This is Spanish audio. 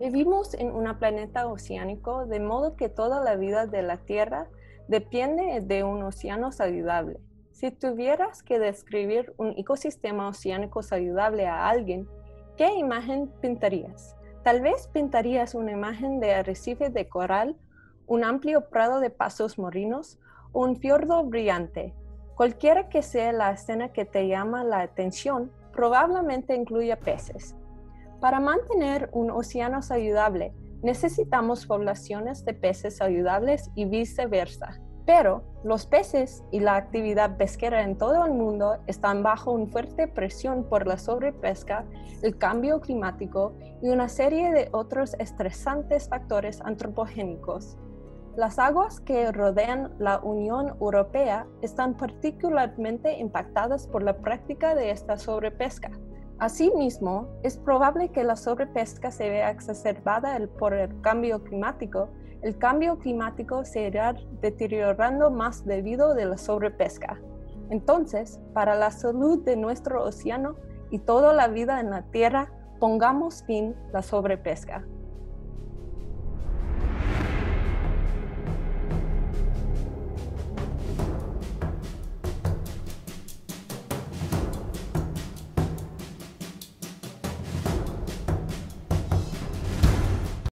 Vivimos en un planeta oceánico de modo que toda la vida de la Tierra depende de un océano saludable. Si tuvieras que describir un ecosistema oceánico saludable a alguien, ¿qué imagen pintarías? Tal vez pintarías una imagen de arrecife de coral, un amplio prado de pasos morinos un fiordo brillante. Cualquiera que sea la escena que te llama la atención, probablemente incluya peces. Para mantener un océano saludable, necesitamos poblaciones de peces saludables y viceversa. Pero los peces y la actividad pesquera en todo el mundo están bajo una fuerte presión por la sobrepesca, el cambio climático y una serie de otros estresantes factores antropogénicos. Las aguas que rodean la Unión Europea están particularmente impactadas por la práctica de esta sobrepesca. Asimismo, es probable que la sobrepesca se vea exacerbada por el cambio climático. El cambio climático se irá deteriorando más debido a la sobrepesca. Entonces, para la salud de nuestro océano y toda la vida en la Tierra, pongamos fin a la sobrepesca.